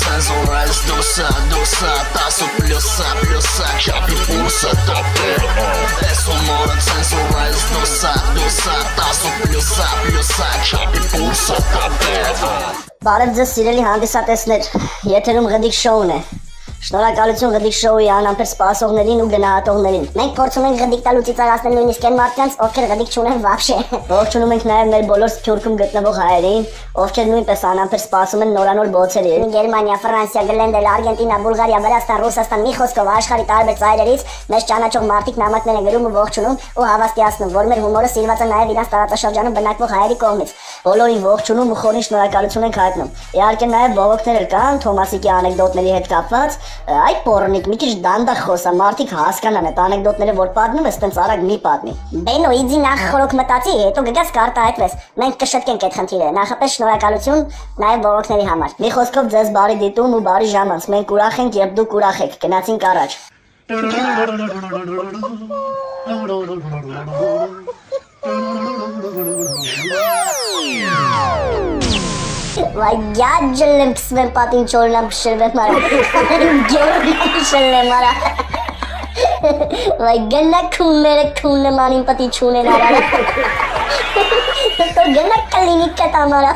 ցենզոր այս դոսա դոսա տասը պլյուսա պլյուսա չափի փոսա տապեր Ես ու մորը ցենզոր այս դոսա դոսա տասը պլյուսա պլյուսա չափի փոսա տապեր Բարև ձեզ սիրելի հանդիսատեսներ եթերում գդիկ շոուն է Շնորհակալություն գդիկ շոուի անամբեր սպասողներին ու գնահատողներին։ Մենք փորձում ենք գդիկ տալու ծիծաղացնել նույնիսկ այն մարդկանց, ովքեր գդիկ չունեն վաբշե։ Ողջունում ենք նաև մեր բոլոր սփյուռքում գտնվող հայերին, ովքեր նույնպես անամբեր սպասում են նորանոր բոցերի։ Գերմանիա, Ֆրանսիա, Գլենդել, Արգենտինա, Բուլղարիա, Վրաստան, Ռուսաստան մի խոսքով աշխարհի տարբեր ծայրերից մեզ ճանաչող մարդիկ նամակներ են գրում ու ողջունում ու հավաստիացնում, որ մեր հումորը սիրված է նաև իրենց տարածաշրջանում բնակվող հայերի կողմից։ Բոլորին ողջունում ու խորին շնորհակալություն ենք հայտնում։ Իհարկե նաև բողոքներ կան Թոմասիկի անեկդոտների հետ կապված, Այ պորնիկ, մի քիչ դանդաղ խոսա, մարդիկ հասկանան այդ անեկդոտները, որ պատմում ես, տենց արագ մի պատմի։ Բենո, իդի նախ խորոք մտածի, հետո գգաս կարտահայտվես։ Մենք կշտկենք այդ խնդիրը։ Նախապես շնորհակալություն նաև բողոքների համար։ Մի խոսքով ձեզ բարի դիտում ու բարի ժամանց։ Մենք ուրախ ենք, երբ դուք ուրախ եք։ Գնացինք առաջ։ Վայ յաջլեմ կսվեմ պատին չորնամ փշրվեմ արա։ Գյորնամ փշրվեմ արա։ Վայ գնա քումերը քունը մանին պատի չունեն արա։ То գնա կլինիկա տամարա։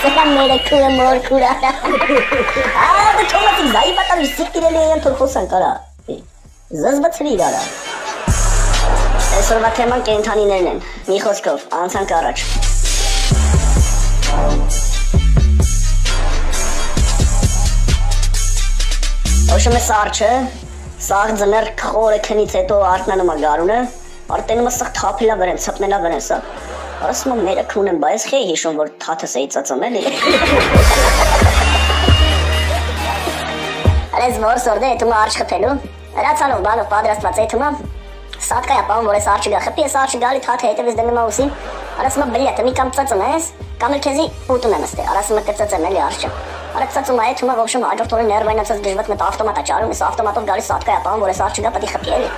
Սա մերը քուրը մոր քուրա։ Ահա դու չոմացի զայ պատան սիկտիրել են թոր խոսան կարա։ Զզվացրի դարա։ Այսօրվա թեման կենթանիներն են։ Մի խոսքով, անցանք առաջ։ Ոշը սարչը, սաղ ձմեր խորը քնից հետո արտնանում է գարունը, արտենում է սաղ թափելա վրեն, ծպնելա վրեն սա։ Ասում եմ մերը քունեմ, բայց խե հիշում, որ թաթս էի ծածում էլի։ Արես որ սորդե էտում արջ խփելու, հրացանով բանով պատրաստված էտում Սատկայա պան որ էս արջը գա, խփի էս արջը գալի թաթը հետևից դնում է ուսին, արասում է բլյա, մի կամ ծածում ես, կամ էլ քեզի ուտում եմ ստե, արասում է կծծեմ էլի արջը։ Արեցածում այդ թումը ոբշում հաջորդ օրը ներվայնացած դժվար մետ ավտոմատա ճարում, ես ավտոմատով գալիս սատկայա պան, որ էս արջը գա պատի խփի էլի։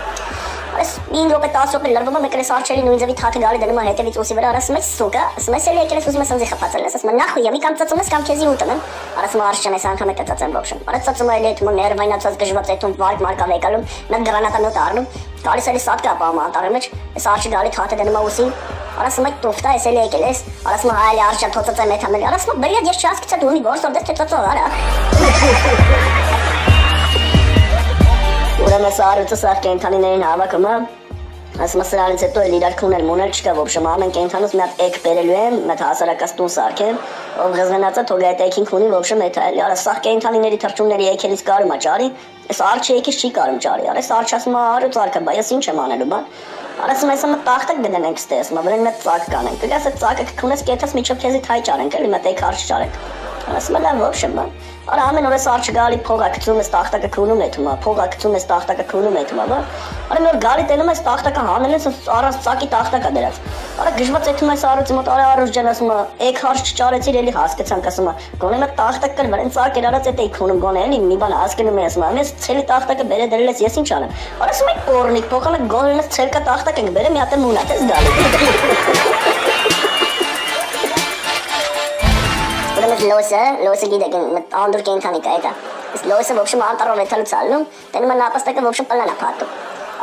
Այս 5 րոպե 10 րոպե լրվում եմ եկել արչերի նույն ձևի թաթը գալի դնում հետևից ուսի վրա արասում ես սուկա ասում ես էլի եկել ես ուզում ես ինձ խփածել ես ասում նախ ու կամ ծածում ես կամ քեզի ուտում եմ արասում արջ չեմ ես անգամ է ծածեմ ոբշում արած ծածում էլի մոն ներվայնացած գժված այդում վարկ մարկա վեկալում մեկ գրանատա նոտ առնում գալիս էլի սատկա պահում անտարի մեջ այս արջը գալի թաթը դնում ուսին Արասում եք տուֆտա ես էլի եկել ես արասում հայելի արջա թոցած եմ էթամել արասում բրիա ես չասկիցա դու ունի գործ որ դες թոցած արա Ուրեմն սա արուծը սա կենթանիներին հավաքումը ասում սրանից հետո էլ իրար քունել մոնել չկա ոբշեմ ամեն կենթանուց մի հատ էկ բերելու եմ մի հատ հասարակած տուն սարքեմ ով գզվենացա թողա այդ էքին քունի ոբշեմ էթա էլի արա սա կենթանիների թրջունների էքելից կարում ա ճարի այս արջի էքից չի կարում ճարի արա այս արջ ասում ա արու ծարկա բայ ես ինչ եմ անելու բան Արասում ես մտ տախտակ գտնենք ստես, մա վրեն մեծ ծակ կանենք։ Դու ասես ծակը քունես կեթաս միջով քեզի թայ ճարենք, էլի մտ էք արջ ճարենք։ Ասում եմ ոչ եմ բան։ Արա ամեն օրս արջ գալի փողա գցում ես տախտակը քունում է թումա, փողա գցում ես տախտակը քունում է թումա, բա։ Արա նոր գալի տենում ես տախտակը հանել ես առանց ծակի տախտակա դրած։ Արա գժված էթում ես արուց մոտ արա արուց ջան ասում է, «Էք հարց չճարեցիր էլի հասկացանք» ասում է։ Գոնե մտ տախտակ կր վրան ծակ էր արած էտ էի քունում գոնե էլի մի բան հասկանում ես ասում։ Ես ցելի տախտակը բերե դրել ես ես ինչ անեմ։ Արա ասում եք պորնիկ, փոխանը գոնե ցելկա տախտակ ենք բերե մի հատ մունատ ես գալի։ Բայց լոսը, լոսը գիտեք, անդուր կենթանիկ է դա։ Իսկ լոսը ոբշում անտարով էթալու ցալնում, տենում են ապաստակը ոբշում պլանա փաթում։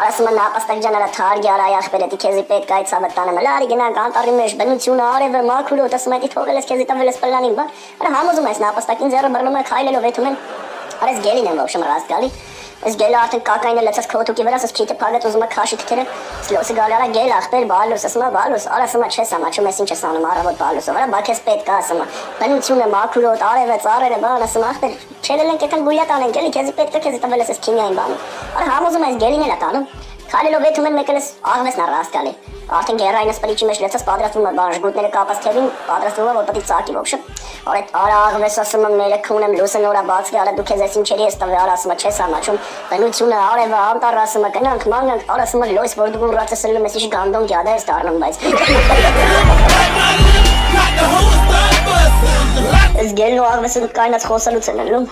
Ասում են ապաստակ ջան արա թարգի արա ախպելը դի քեզի պետք է ցավը տանեմ։ Լարի գնանք անտարի մեջ բնությունը արևը մաքուրը, դասում այդ թողել ես քեզի տվել ես պլանին, բա։ Արա համոզում ես նա ապաստակին ձեռը բռնում է քայլելով էթում են։ Արես գելին են ոբշում ռաստ գալի։ Այս գելը արդեն կակայինը լցած քոթուկի վրա, ասես քիթը փագած ուզում է քաշի թքերը։ Սլոսը գալի արա գել ախպեր բալուս, ասում է բալուս, արա ասում է չես ամաչում, ես ինչ ես անում առավոտ բալուսով, արա բա քեզ պետք է ասում է։ Բնությունը մաքրոտ, արևը, ծառերը, բան, ասում ախպեր, չելել ենք այդքան գույա տանենք, էլի քեզի պետք է քեզի տվել ես քիմիային բան։ Արա համոզում ես գելին էլ է տանում։ Քալելով եթում են մեկել ես աղմեսն առաստ գալի։ Արդեն գերայինը սպրիչի մեջ լեցած պատրաստվում է բաժգուտները կապած թևին, պատրաստվում է որ պետք ծակի ոբշը։ Արդ արա աղմես ասում եմ մելը քունեմ լուսը նորա բաց գալը դու քեզ այս ինչերի ես տվել ասում է չես ամաչում։ Բնությունը արևը անտառ ասում է գնանք մանանք արա ասում է լույս որ դու ռացը սելում ես իշ գանդոն ջադա ես դառնում բայց Այս գելն ու աղվեսը կայնած խոսալուց են ելնում։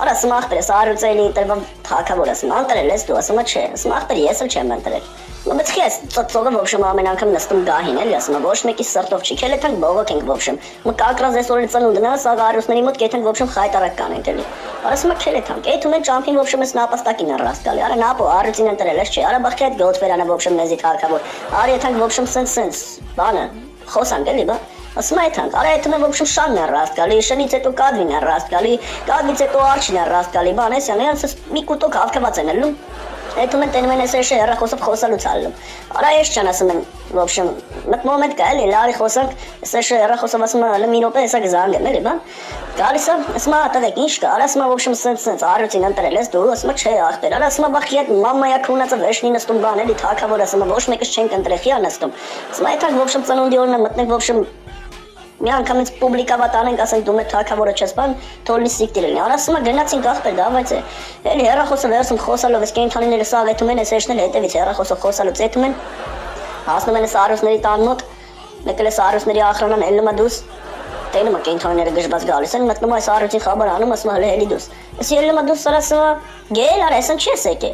Արա սմախ պրես արուծելի տրվամ թակավոր ասում անտրել ես դու ասում չէ սմախ պր ես էլ չեմ ընտրել Բայց քես ծծողը մի ամեն անգամ նստում գահին էլի ասում ոչ մեկի սրտով չի քելը թանք բողոք ենք ոչ մի մը կակրազ ես օրը ծնունդն է սա գարուսների մոտ կեթենք մի խայտարակ կանենք էլի ասում քելը թանք այդ ու մենք ճամփին ոչ մի սնապաստակին առաստալի արա նապո արուծին ընտրել ես չի արա բախի այդ գոտ վերանա մի մեզի թակավոր արի թանք ոչ մի սենց սենց բանը խոսանք էլի բա Ասում է թանկ, արա այդ մեմ ոբշում շանն է ռաստ գալի, շնից հետո կադվին է ռաստ գալի, կադվից հետո արջին է ռաստ գալի, բան էս են, այնց մի կուտոք հավքված են ելնում։ Այդ մեն տենում են էսեր հեռախոսով խոսալուց ալնում։ Արա ես չան ասում եմ, ոբշում, մտնում եմ կա էլի, լարի խոսանք, էսեր հեռախոսով ասում եմ, մի րոպե էսա կզանգեմ, էլի բան։ Գալիս եմ, ասում եմ, տղեկ ինչ կա, արա ասում եմ, ոբշում սենց սենց արյուցին ընտրել ես դու, ասում եմ, չէ ախտեր, արա ասում եմ, բախի այդ մամայա քունածը վերջնի նստում բան էլի թակավոր ասում եմ, ոչ մեկս չենք ընտրել, խիան նստում։ Ասում եմ, այդ ոբշում ծնունդի օրն եմ մտնենք, ոբշում մի անգամից պուբլիկավատ անենք, ասենք դու մեր թակավորը չես բան, թողնի սիկտի լինի։ Արասում է գնացինք ախպեր, դա բայց է։ Էլի հերախոսը վերցում խոսալով, ես կենթանիները սա աղեթում են, ես էշնել հետևից հերախոսը խոսալուց եթում են։ Հասնում են սարուսների տան մոտ, մեկել է սարուսների ախրանան ելնում է դուս։ Տենում է կենթանիները գժբած գալիս են, մտնում է սարուսի խաբար անում, ասում է հələ հելի դուս։ Ես ելնում է դուս սարասը, գել արա, ասեն չես եկե։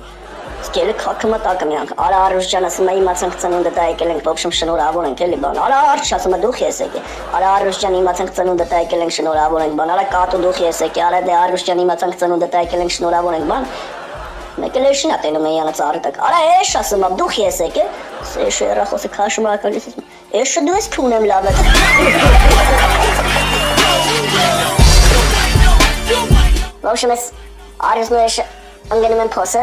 Սկելը քակմա տակը միանք։ Արա Արուշ ջան ասում է իմացանք ծնունդը դա եկել ենք, ոբշմ շնորհավոր ենք էլի բան։ Արա Արուշ ասում է դուք ես եկե։ Արա Արուշ ջան իմացանք ծնունդը դա եկել ենք շնորհավոր ենք բան։ Արա Կատու դուք ես եկե։ Արա դե Արուշ ջան իմացանք ծնունդը դա եկել ենք շնորհավոր ենք բան։ Մեկը լեշին է տենում են յանց արդակ։ Արա էշ ասում է դուք ես եկե։ Էշ երախոսը քաշում է ակալիս։ Էշը դու ես քունեմ լավը։ Ոբշմ ես Արուշն ու էշը ընկնում են փոսը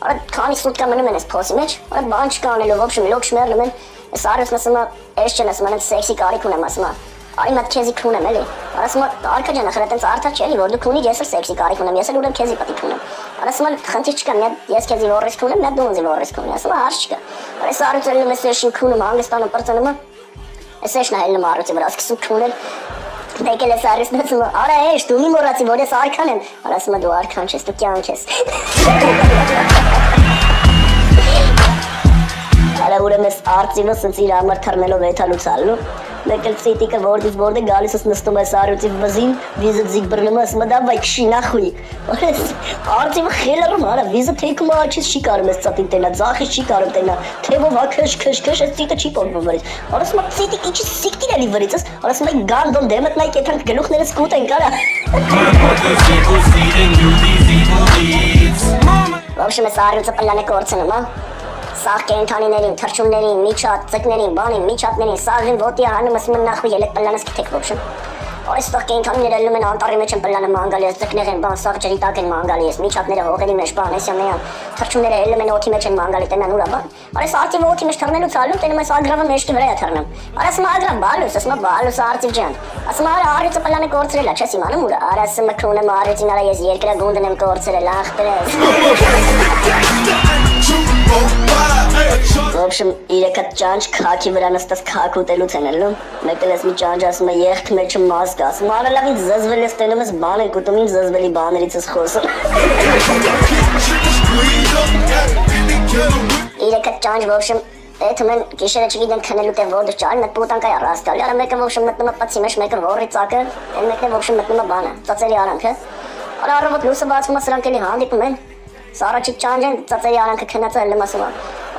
Արա քանի սուտկա մնում են այս փոսի մեջ, արա բան չկա անելու, մի լոք շմերլում են։ Այս արս ասում է, էս չեն ասում, անց սեքսի կարիք ունեմ ասում է։ Արի մատ քեզի քունեմ էլի։ Ասում է, արքա ջան, ախր այտենց արդար չէ որ դու քունի ես էլ սեքսի կարիք ունեմ, ես էլ ուրեմն քեզի պատի քունեմ։ Ասում է, խնդիր չկա, մի ես քեզի որես քունեմ, մի դու ինձ որես քունի։ Ասում է, հարց չկա։ Այս արուց էլ մեզ շին քունում, հանգստանում, բրծնում։ Այս էշն է հելնում արուծի վրա, սկսում քունել։ Մեկել ես արից նցում, արա էշ, դու մի մոռացի, որ ես արքան եմ։ Ասում է, դու արքան չես, դու կյանք ես։ Արա ուրեմն արծիվը սենց իր համար թռնելով էթալուցալու մեկ էլ ցիտիկը որդից որդե գալիս ես նստում ես արուծի վզին վիզը ձիգ բռնում ես մտա վայ քշի նախույ արծիվը խելարում արա վիզը թեքում աչից չի կարում ես ծատին տենա ձախից չի կարում տենա թեվով հա քշ քշ քշ ես ցիտը չի պոմպում վրից արասում եմ ցիտիկ ինչի սիկտիր էլի վրից ես արասում եմ գանդոն դեմդ նայ կեթանք գլուխներս կուտեն կարա Вообще, мы с Арюцем պլանը կորցնում, հա Սաղ կենթանիներին, թրջումներին, միջատ, ծկներին, բանին, միջատներին, սաղին ոտի հանում ես մնախու ելեք պլանս կթեք ոբշն։ Այստեղ կենթանիները ելնում են անտարի մեջ են պլանը մանգալի ես, ձկներ են, բան, սաղ ջրի տակ են մանգալի ես, միջատները հողերի մեջ, բան, այսյա մեյան, թրջումները ելնում են օթի մեջ են մանգալի, տենան ուրա, բան։ Արես արտիվ օթի մեջ թռնելուց ալում, տենում ես ագրավը մեջքի վրա է թռնում։ Արես մագրավ բալուս, ասում բալուս արտիվ ջան։ Ասում արա արիցը պլանը կորցրել է, չես իմանում ուրա։ Արասը մքրուն եմ արիցին արա ես երկրագունդն եմ կորցրել, ախպերես։ Ոբշմ իրեքը ճանչ քաքի վրա նստած քաք ուտելուց են ելնում։ Մեկն էս մի ճանչ ասում է եղթ մեջ մաս կա։ Ասում արելավին զզվել ես տենում ես բան եք ուտում ինձ զզվելի բաներից ես խոսում։ Իրեքը ճանչ ոբշմ Էդ մեն գիշերը չգիտեմ քնելու տեղ որտեղ ճարն այդ պուտան կայ առաստալի արա մեկը ոբշմ մտնում է պացի մեջ մեկը ռորի ծակը այն մեկն է ոբշմ մտնում է բանը ծածերի արանքը արա առավոտ լուսը բացվում է սրանք էլի հանդիպում են Սարաչիկ ճանջեն ծածերի արանքը քնած է լեմ ասում է։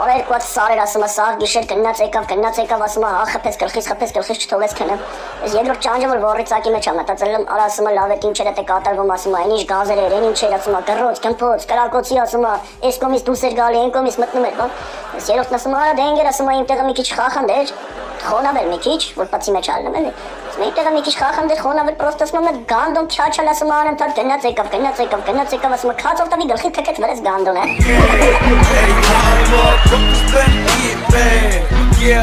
Արա երկու հատ սարեր ասում սար գիշեր գնաց եկավ, գնաց եկավ ասում հա խփես գլխից, խփես գլխից չթողես քնեմ։ Ես երկրորդ ճանջը որ որի ծակի մեջ եմ մտածել եմ, արա ասում լավ է ինչեր է կատարվում ասում է, այնիշ գազեր էր, այնինչ էր ասում գրոց, կմփոց, կրակոցի ասում է, այս կոմից դուս էր գալի, այն կոմից մտնում էր, բան։ Ես երրորդն ասում արա դենգեր ասում տեղը մի քիչ խախանդ էր, խոնավեր մի քիչ, որ բացի մեջ ալնում էլի։ Մեկը մի քիչ խախանդեր խոնավեր պրոստը ասում եմ գանդոն չաչալ ասում արեմ թա գնաց եկավ գնաց եկավ գնաց եկավ ասում քած օտավի գլխի թքեց վրես գանդոնը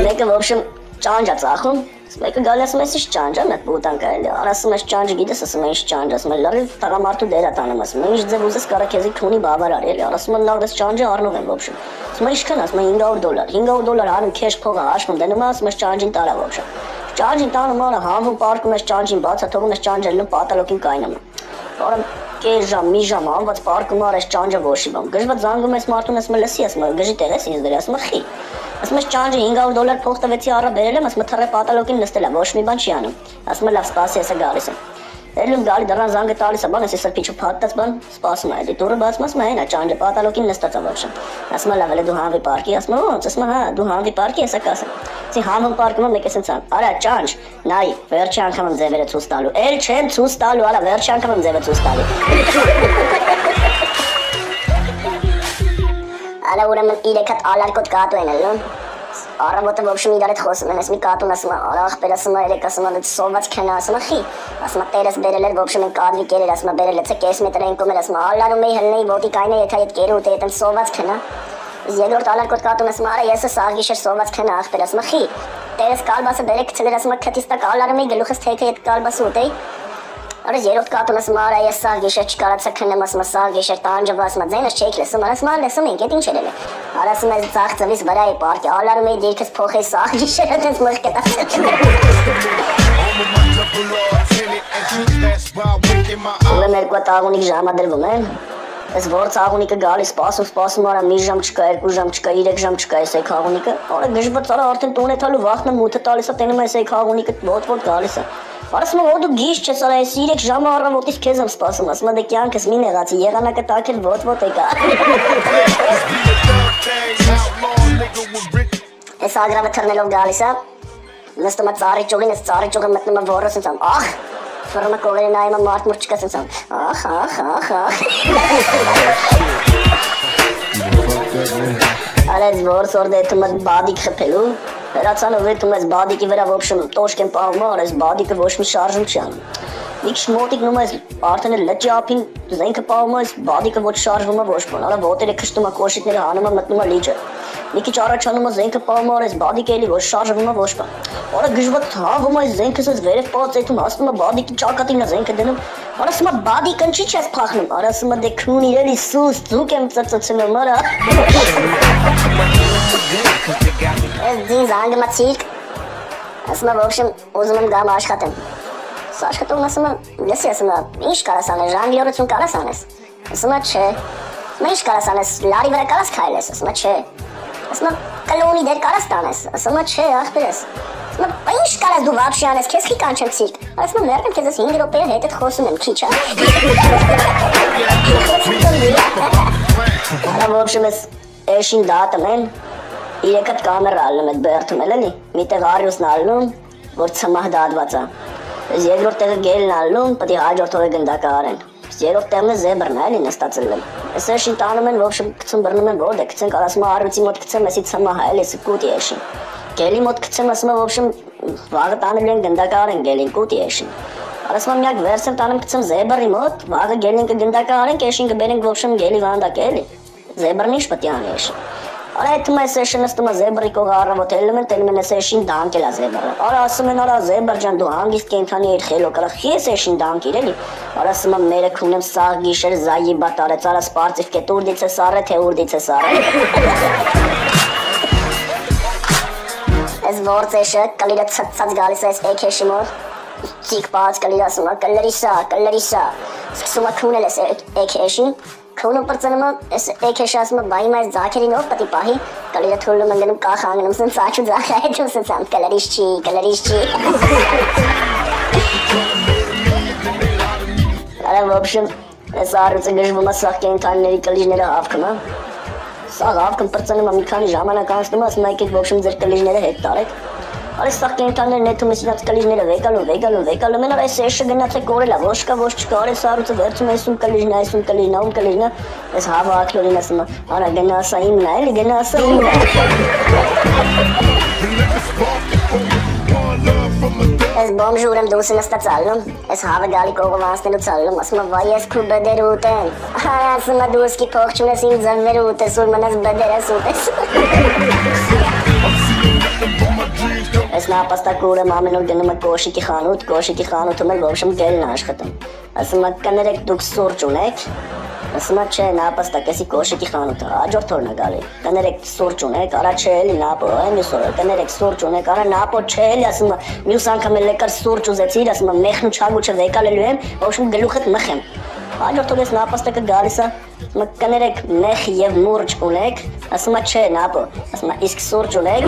Մեկը ոբշեմ ճանջա ծախում Մեկը գալի ասում ես ի՞նչ ճանջա մեկ բուտան կարելի արա ասում ես ճանջ գիտես ասում ես ճանջ ասում ես լավ տղամարդու դերա տանում ասում ես ինչ ձև ուզես կարա քեզի քունի բավարար էլի ասում ես լավ ես ճանջը առնող եմ ոբշեմ ասում ես ինչքան ասում ես 500 դոլար 500 դոլար արում քեշ փողը աշխում դնում ասում ես ճանջին տարա ոբշեմ Ճանջին տանում արա համվում պարկում ես ճանջին բացա թողում ես ճանջելն ու պատալոկին կայնում։ Որը կես ժամ, մի ժամ անված պարկում արես ճանջը ոչի բան։ Գժվա զանգում ես մարդուն ասում լսի ասում գժի տեղ ես ինձ դրի ասում խի։ Ասում ես ճանջը 500 դոլար փող տվեցի առա բերել եմ ասում թռե պատալոկին նստել է ոչ մի բան չի անում։ Ասում լավ սպասի հեսա գալիս եմ։ Էլում գալի դրան զանգը տալիս է, բան էս էսա փիչը փաթած բան, սպասում է, դի դուրը ասում է, հենա ճանջը պատալոկին նստած է ոչը։ Ասում է լավ է դու հանվի պարկի, ասում է, ոնց, ասում է, հա, դու հանվի պարկի, էսա կասեմ։ Ցի հանվում պարկում մեկ էսենց ան։ Արա ճանջ, նայ, վերջի անգամ եմ ձևերը ցույց տալու։ Էլ չեմ ցույց տալու, արա վերջի անգամ եմ ձևը ցույց տալու։ Արա ուրեմն իրեք հատ ալարկոտ կատու են ելնում։ Առավոտը ոչ մի իրար հետ խոսում են, ես մի կատուն ասում եմ, արա ախպեր ասում եմ, երեք ասում եմ, սոված քնա ասում եմ, խի։ Ասում եմ, տերս բերել էր, ոչ մի կադրի կերեր, ասում եմ, բերել է, ցե կես մետր են կոմել, ասում եմ, ալարում էի հլնեի ոտի կայնե, եթե այդ կերը ուտե, այդն սոված քնա։ Երկրորդ ալարկոտ կատուն ասում եմ, արա ես սաղիշեր սոված քնա ախպեր ասում եմ, խի։ Տերս կալբասը բերեք ցելեր ասում եմ, քթիստա կալարում էի գլուխս թեքը այդ կալբասը ուտեի։ Արա երրորդ կատուն ասում արա ես սա գիշեր չկարացա քնեմ ասում սա գիշեր տանջը ասում ձենս չեք լսում ասում ալ լսում ենք ինչ ելել արա ասում ես ցախ ծվիս վրա է պարկի ալարում էի դիրքս փոխի սա գիշեր այդպես մխկետա Ուրեմն երկու տաղունիկ ժամադրվում են Այս որ ցաղունիկը գալիս, սպասում, սպասում արա մի ժամ չկա, երկու ժամ չկա, 3 ժամ չկա այս ցաղունիկը։ Արա գժված արա արդեն տուն է տալու վախն մութը տալիս է, տենում է այս ցաղունիկը ոտվոտ գալիս է։ Ասում եմ, դու գիշ չես արա, այս 3 ժամը առավոտից քեզ եմ սպասում, ասում եմ, դե կյանքս մի նեղացի, եղանակը տակել ոտվոտ եկա։ Այս ագրավը թռնելով գալիս է, նստում է ծառի ճյուղին, այս ծառի ճյուղը մտնում է որը ասում, ախ, ֆռմը կողերը նայում է մարդ մուրճ կասում, ախ, ախ, ախ, ախ։ Արեց որ սորդը դու մտ բադիկ խփելու, հրացանը վետում ես բադիկի վրա ոբշում, տոշկեն պահում ար, այս բադիկը ոչ մի շարժում չի անում ինչ մոտիկնում ես, արդեն էլ լճի ափին զենքը պահում ես, բադիկը ոչ շարժվում է, ոչ բան, արա ոտերը քշտում է, կոշիկները հանում է, մտնում է լիճը։ Մի քիչ առաջանում է զենքը պահում արես, բադիկը էլի ոչ շարժվում է, ոչ բան։ Արա գժվտ թաղում է զենքս ես վերև պած այդում հասնում է բադիկի ճակատին է զենքը դնում։ Արա ասում է բադիկն ինչի՞ չես փախնում։ Արա ասում է դե քուն իրենի սուս ձուկ եմ ծծծնում, արա։ Ես դին զանգմացիկ։ Ասում է, «Ոբշեմ, ուզում եմ գամ աշխատեմ» աշխատողն ասում է, լսի, ասում է, ի՞նչ կարաս անես, ժանգլիորություն կարաս անես։ Ասում է, չէ։ Մա ի՞նչ կարաս անես, լարի վրա կարաս քայլես, ասում է, չէ։ Ասում է, կլոնի դեր կարաս տանես, ասում է, չէ, ախպերս։ Ասում է, ի՞նչ կարաս դու վաբշի անես, քեզ քի կանչեմ ցիրկ։ Ասում է, մերն քեզ 5 րոպե հետդ խոսում եմ, քիչ, հա։ Դա ոբշում ես էշին դատում են, իրեկը կամերա ալնում է բերթում էլ էլի, միտեղ արյուսն ալնում, որ ծմահ դատվածա երկրորդ տեղը գելն ալնում, պետք է հաջորդ օրը գնդակարեն։ Երրորդ տեղն է զեբրն էլի նստածել եմ։ Ես էշին տանում են, ոբշը գցում բռնում են, որ դե գցենք ասում արյուցի մոտ գցեմ, էսի ցմահ էլի սկուտի էշին։ Գելի մոտ գցեմ, ասում եմ, ոբշը վաղը տանել են գնդակարեն գելին կուտի էշին։ Ասում եմ միակ վերսեմ տանում գցեմ զեբրի մոտ, վաղը գելին կգնդակարենք, էշին կբերենք ոբշը գելի վանդակ էլի։ Զեբրն ինչ պետք է անի էշին։ Արա այդ մայ սեշն ստում զեբրի կողը առավոտ ելնում են տելում են սեշին դանկել է զեբրը։ Արա ասում են արա զեբր ջան դու հանգիստ կենթանի իր խելո կրա խի սեշին դանկիր էլի։ Արա ասում եմ մերը քունեմ սաղ գիշեր զայի բատարեց արա սպարծիվ կետ ուրդից է սարը թե ուրդից է սարը։ Այս որցեշը կլիրը ցած գալիս է էքեշի մոտ։ Ցիկ բաց կլիրը ասում է կլրիսա, կլրիսա։ Սկսում է քունել է էքեշին Թուլում պրծնում ես եկեշ ասում եմ, բա իմ այս ձակերին ով պետք է պահի։ Կալիրա թուլում ընկնում կախ անգնում, սենց աչու ձախ այդ ու սենց ամ կալերիս չի, կալերիս չի։ Արա ոբշեմ ես առուցը գժվում է սաղ կենթանների կլիժները հավքում, հա։ Սաղ հավքում պրծնում է մի քանի ժամանակ անցնում է, ասում է եկեք ոբշեմ ձեր կլիժները հետ տարեք։ Արի սա կենտաններ նետում ես իրաց կլիժները վեկալու, վեկալու, վեկալու, մենար այս էշը գնաց է կորելա, ոչ կա, ոչ չկա, արի սարուցը վերցում ես ում կլիժնա, այս ում կլիժնա, ում կլիժնա, ես հավա ակլորին ասում, արա գնա ասա իմն է, էլի գնա ասա իմն է։ Ես բոմժուրեմ դուրս նստած ալնում, ես հավը գալի կողով անցնելու ցալնում, ասում եմ, վայ ես քու բդեր ուտեն։ Արա ասում եմ դուրս կի փող չունես իմ ձնվերը ուտես, որ մնաս բդերս ուտես։ Այս նապաստակուրը ամեն օր գնում է կոշիկի խանութ, կոշիկի խանութում էլ ոբշմ գելն աշխատում։ Ասում է կներեք դուք սուրճ ունեք։ Ասում է չէ, նապաստակ էսի կոշիկի խանութը, հաջորդ օրն է գալի։ Կներեք սուրճ ունեք, արա չէ էլի նապո, այն այսօր կներեք սուրճ ունեք, արա նապո չէ էլի, ասում է մյուս անգամ էլ եկար սուրճ ուզեցիր, ասում է մեխնու չագուչը վեկալելու եմ, ոբշմ գլուխդ մխեմ։ Հաջորդ օրս նապաստակը գալիս է, մկներեք մեխ եւ մուրճ ունեք, ասում է չէ նապո ասում է իսկ սուրճ ունեք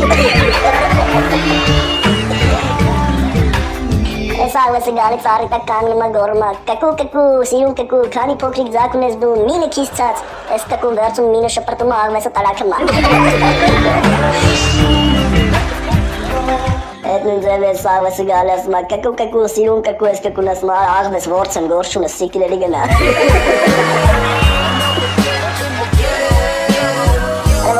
Ես ալսը գալի ծառի տակ կանգնում եմ գորմա կկու կկու սիրուն կկու քանի փոքրիկ ձակ ունես դու մինը քիզ ցած ես կկու վերցում մինը շպրտում աղմեսը տարակում Էդն ձև ես աղմեսը գալի ասում եմ կկու կկու սիրուն կկու ես կկուն ասում աղմես ворցն գորշունը սիկրելի գնա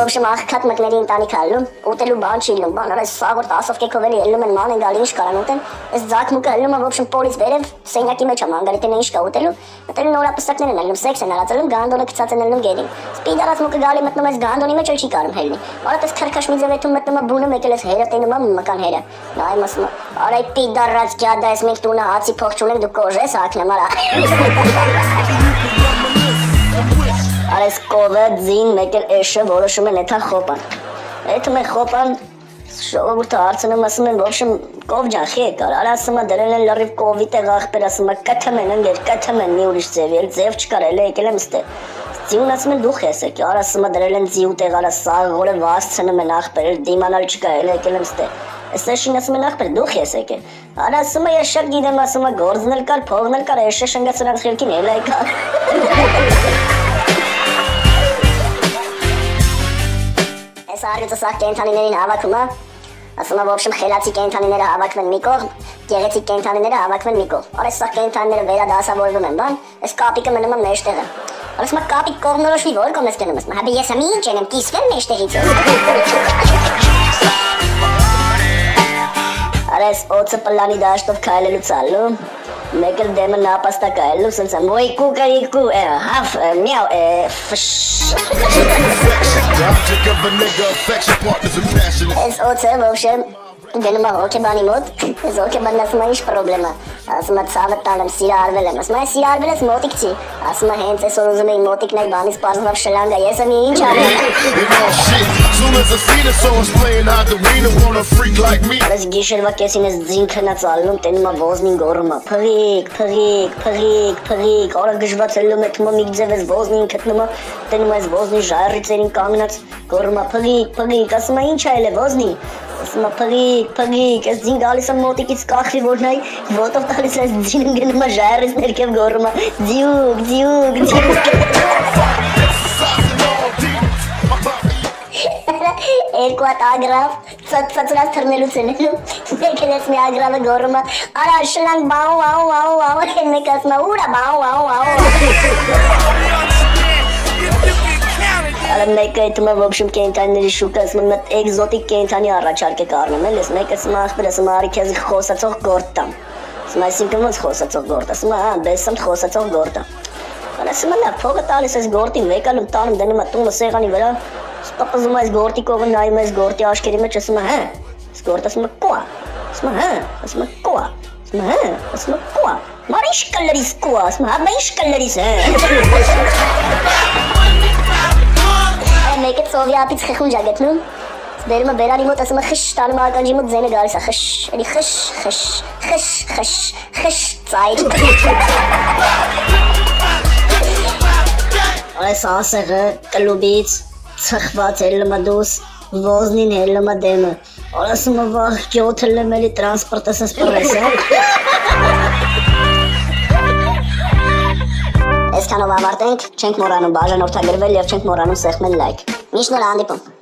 в общем, աղքատ մկների ընտանիք ալում, ուտելու բան չի լինում, բան, այս սաղոր 10 կեկովերի ելնում են ման են գալի ինչ կարան ուտեն, այս ձակմուկը ելնում է в общем պոլից վերև սենյակի մեջ է մանգալիտեն ինչ կա ուտելու, մտելու նորա պստակներ են ելնում, սեքս են արածելում, գանդոնը գցած են ելնում գերին։ Սպիդարած մուկը գալի մտնում այս գանդոնի մեջ էլ չի կարում հելնի։ Արա տես քրքաշ մի ձևեթում մտնում է բունը մեկել էս հերը տենում է մկան հերը։ Նայ մասում։ Արա պիդարած գյադա այս մենք տունը հացի փող չունենք դու կոժես ակնեմ արա։ Արես կովը ձին մեկ էլ էշը որոշում են էթա խոպան։ Էթում է խոպան ժողովուրդը հարցնում ասում են ոչ կով ջան խի եկար արա ասում է դրել են լրիվ կովի տեղ ախպեր ասում է կթմ են ընկեր կթմ են մի ուրիշ ձև էլ ձև չկար էլ եկել եմ ստե ձիուն ասում են դու խես եկի արա ասում է դրել են ձիու տեղ արա սաղ որը վասցնում են ախպեր դիմանալ չկա էլ եկել եմ ստե Էսեշին ասում են ախպեր դու խես եկել արա ասում է ես շատ գիտեմ ասում է գործնել կար փողնել կար էշը շնգացրած խելքին էլ եկա այս արյուծը սա կենթանիներին հավաքում է, ասում է, ոբշմ խելացի կենթանիները հավաքվեն մի կողմ, գեղեցիկ կենթանիները հավաքվեն մի կողմ։ Արես սա կենթանիները վերադասավորվում են, բան, այս կապիկը մնում է մեջտեղը։ Արես մա կապիկ կողմնորոշվի որ կողմ ես գնում ես։ Հաբի ես ամի ինչ եմ կիսվեմ մեջտեղից։ Արես օծը պլանի դաշտով քայլելու ցալու ماكل دايما ناقصتك اللوسن سموي كوكا يكو هاف مياو فش It's all turbo shit. Գնում է հոկեբանի մոտ, այս հոկեբանն ասում է ինչ պրոբլեմա, ասում է ցավը տալեմ, սիրարվել եմ, ասում է սիրարվել ես մոտիկ չի, ասում է հենց այսօր ուզում էի մոտիկն այ բանից պարզվավ շլանգա, ես եմ ինչ արել։ Այս գիշերվա կեսին ես ձին քնած ալնում, տենում է ոզնին գորում է, փղիկ, փղիկ, փղիկ, փղիկ, արա գժվացելում է թմա մի ձև ես ոզնին գտնում է, տենում այս ոզնի ժայռիցերին կանգնած, գորում է փղիկ, փղիկ, ասում է ինչ այլ է ոզնի, ասում է փղիկ, փղիկ, ես ձին գալիս եմ մոտիկից կախվի որ նայ, ոտով տալիս ես ձին գնում է ժայռից ներքև գորում է, ձյուկ, ձյուկ, ձյուկ։ Երկու հատ ագրավ, ծծծրած թռնելուց են ելում, մեկել ես մի ագրավը գորում է, արա շլանք բաու, բաու, բաու, բաու, մեկ ասում է, ուրա բաու, բաու, բաու։ Արա մեկը այդ մը ոբշում կենտանիների շուկա ասում մտ էկզոտիկ կենտանի առաջարկ է կառնում էլ ես մեկը ասում ախպեր ասում արի քեզ խոսացող գործ տամ ասում այսինքն ոնց խոսացող գործ ասում հա բեսամ խոսացող գործ տամ ասում լավ փողը տալիս այս գործի մեկալում տանում դնում է տունը սեղանի վրա ստապզում այս գործի կողը նայում այս գործի աչքերի մեջ ասում հա այս գործ ասում կոա ասում հա ասում կոա ասում հա ասում կոա Մարիշ կլրիս կոա ասում հա միշ կլրիս հա սովյատից խխունջ է գտնում բերում է բերանի մոտ ասում է խշ տանում է ականջի մոտ ձենը գալիս է խշ էլի խշ խշ խշ խշ խշ ծայր այս ասեղը կլուբից ծխված է դուս ոզնին է դեմը ասում է վախ գյոթը լեմելի տրանսպորտը սենց պրես է Այսքանով ավարտենք, չենք մոռանում բաժանորդագրվել եւ չենք մոռանում սեղմել լայք։ Միշտ նոր հանդիպում։